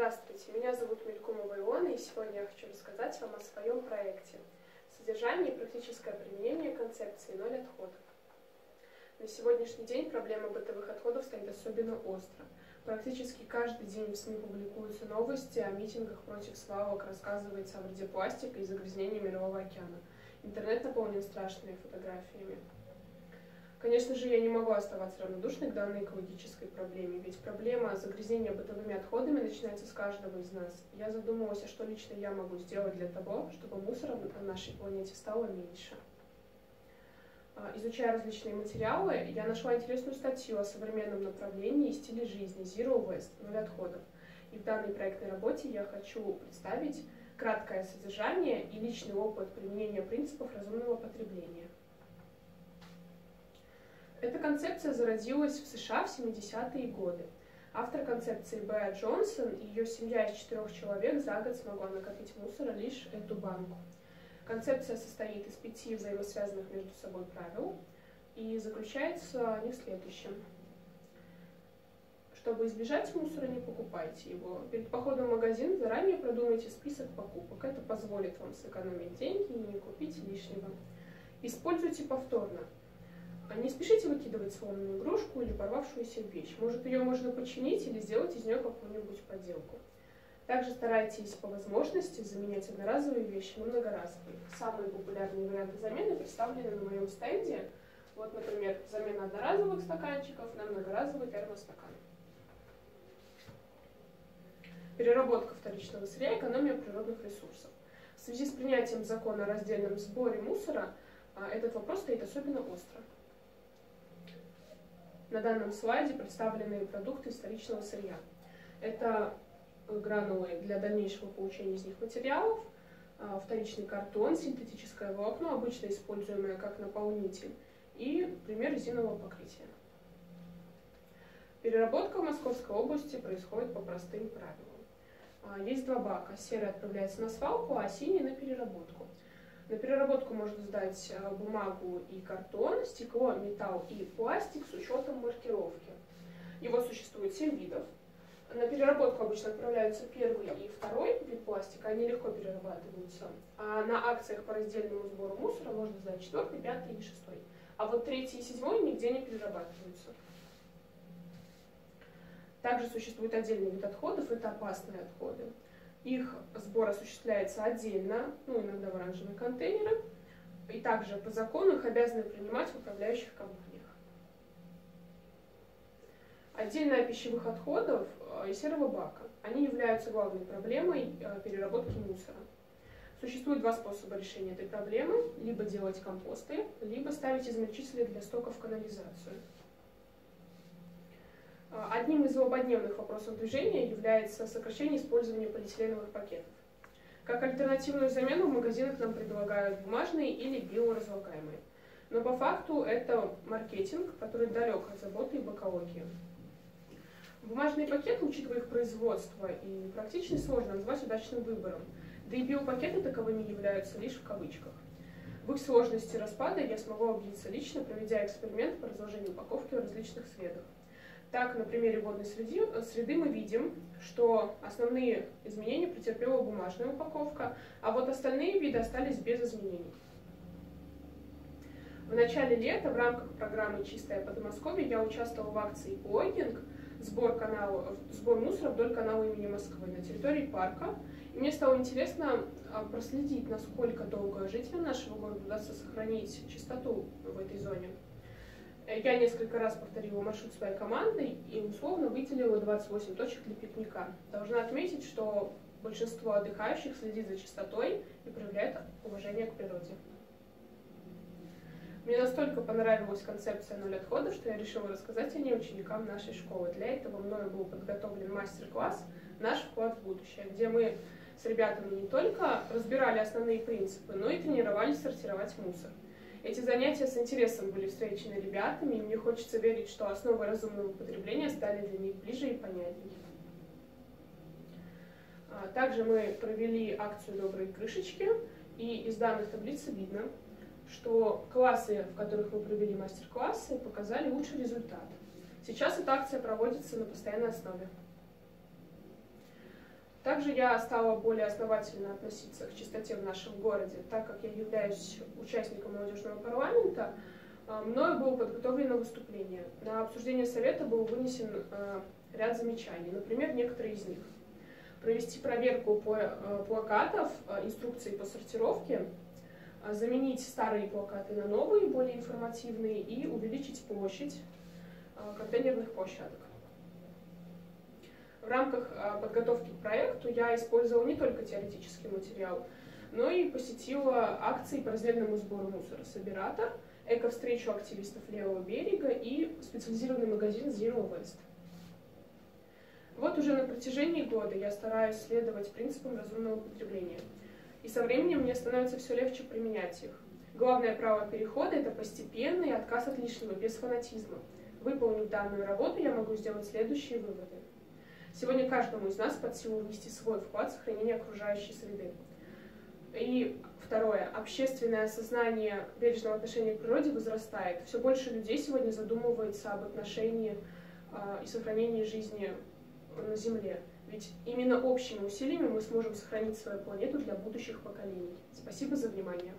Здравствуйте, меня зовут Мелькумова Иона, и сегодня я хочу рассказать вам о своем проекте «Содержание и практическое применение концепции «ноль отходов». На сегодняшний день проблема бытовых отходов стоит особенно остро. Практически каждый день в СМИ публикуются новости о митингах против свалок, рассказывается о вреде пластика и загрязнении Мирового океана. Интернет наполнен страшными фотографиями. Конечно же, я не могу оставаться равнодушной к данной экологической проблеме, ведь проблема загрязнения бытовыми отходами начинается с каждого из нас. Я задумалась, а что лично я могу сделать для того, чтобы мусора на нашей планете стало меньше. А, изучая различные материалы, я нашла интересную статью о современном направлении и стиле жизни Zero Waste, ноль отходов. И в данной проектной работе я хочу представить краткое содержание и личный опыт применения принципов разумного потребления. Эта концепция зародилась в США в 70-е годы. Автор концепции Бэя Джонсон и ее семья из четырех человек за год смогла накопить мусора лишь эту банку. Концепция состоит из пяти взаимосвязанных между собой правил и заключается в них следующем. Чтобы избежать мусора, не покупайте его. Перед походом в магазин заранее продумайте список покупок. Это позволит вам сэкономить деньги и не купить лишнего. Используйте повторно. А не спешите выкидывать сломанную игрушку или порвавшуюся вещь. Может, ее можно починить или сделать из нее какую-нибудь поделку. Также старайтесь по возможности заменять одноразовые вещи на многоразовые. Самые популярные варианты замены представлены на моем стенде. Вот, например, замена одноразовых стаканчиков на многоразовый термостакан. Переработка вторичного сырья, экономия природных ресурсов. В связи с принятием закона о раздельном сборе мусора а, этот вопрос стоит особенно остро. На данном слайде представлены продукты вторичного сырья. Это гранулы для дальнейшего получения из них материалов, а, вторичный картон, синтетическое волокно, обычно используемое как наполнитель, и пример резинового покрытия. Переработка в Московской области происходит по простым правилам. А, есть два бака. Серый отправляется на свалку, а синий на переработку. На переработку можно сдать э, бумагу и картон, стекло, металл и пластик с учетом маркировки. Его существует 7 видов. На переработку обычно отправляются первый и второй вид пластика, они легко перерабатываются. А на акциях по раздельному сбору мусора можно сдать четвертый, пятый и шестой. А вот третий и седьмой нигде не перерабатываются. Также существует отдельный вид отходов, это опасные отходы. Их сбор осуществляется отдельно, ну, иногда в оранжевые контейнеры, и также по закону их обязаны принимать в управляющих компаниях. Отдельно пищевых отходов э, и серого бака. Они являются главной проблемой э, переработки мусора. Существует два способа решения этой проблемы. Либо делать компосты, либо ставить измельчители для стоков в канализацию. Одним из злободневных вопросов движения является сокращение использования полиэтиленовых пакетов. Как альтернативную замену в магазинах нам предлагают бумажные или биоразлагаемые. Но по факту это маркетинг, который далек от заботы об экологии. Бумажные пакеты, учитывая их производство и практичность, сложно назвать удачным выбором. Да и биопакеты таковыми являются лишь в кавычках. В их сложности распада я смогу убедиться лично, проведя эксперимент по разложению упаковки в различных средах. Так, на примере водной среды, среды мы видим, что основные изменения претерпела бумажная упаковка, а вот остальные виды остались без изменений. В начале лета в рамках программы «Чистое Подмосковье» я участвовала в акции «Плогинг», сбор, канала, сбор мусора вдоль канала имени Москвы на территории парка. И мне стало интересно а, проследить, насколько долго жителям нашего города удастся сохранить чистоту в этой зоне. Я несколько раз повторила маршрут своей команды и условно выделила 28 точек для пикника. Должна отметить, что большинство отдыхающих следит за чистотой и проявляет уважение к природе. Мне настолько понравилась концепция «Ноль отходов», что я решила рассказать о ней ученикам нашей школы. Для этого мною был подготовлен мастер-класс «Наш вклад в будущее», где мы с ребятами не только разбирали основные принципы, но и тренировались сортировать мусор. Эти занятия с интересом были встречены ребятами, и мне хочется верить, что основы разумного потребления стали для них ближе и понятнее. А, также мы провели акцию «Добрые крышечки», и из данных таблицы видно, что классы, в которых мы провели мастер-классы, показали лучший результат. Сейчас эта акция проводится на постоянной основе. Также я стала более основательно относиться к чистоте в нашем городе, так как я являюсь участником молодежного парламента, а, мною было подготовлено выступление. На обсуждение совета был вынесен а, ряд замечаний, например, некоторые из них. Провести проверку а, плакатов, инструкции по сортировке, заменить старые плакаты на новые, более информативные, и увеличить площадь контейнерных площадок. В рамках подготовки к проекту я использовала не только теоретический материал, но и посетила акции по раздельному сбору мусора «Собиратор», эко-встречу активистов левого берега и специализированный магазин Zero West. Вот уже на протяжении года я стараюсь следовать принципам разумного потребления. И со временем мне становится все легче применять их. Главное право перехода – это постепенный отказ от лишнего, без фанатизма. Выполнив данную работу, я могу сделать следующие выводы. Сегодня каждому из нас под силу внести свой вклад в сохранение окружающей среды. И Второе. Общественное осознание бережного отношения к природе возрастает. Все больше людей сегодня задумывается об отношении э, и сохранении жизни на Земле. Ведь именно общими усилиями мы сможем сохранить свою планету для будущих поколений. Спасибо за внимание.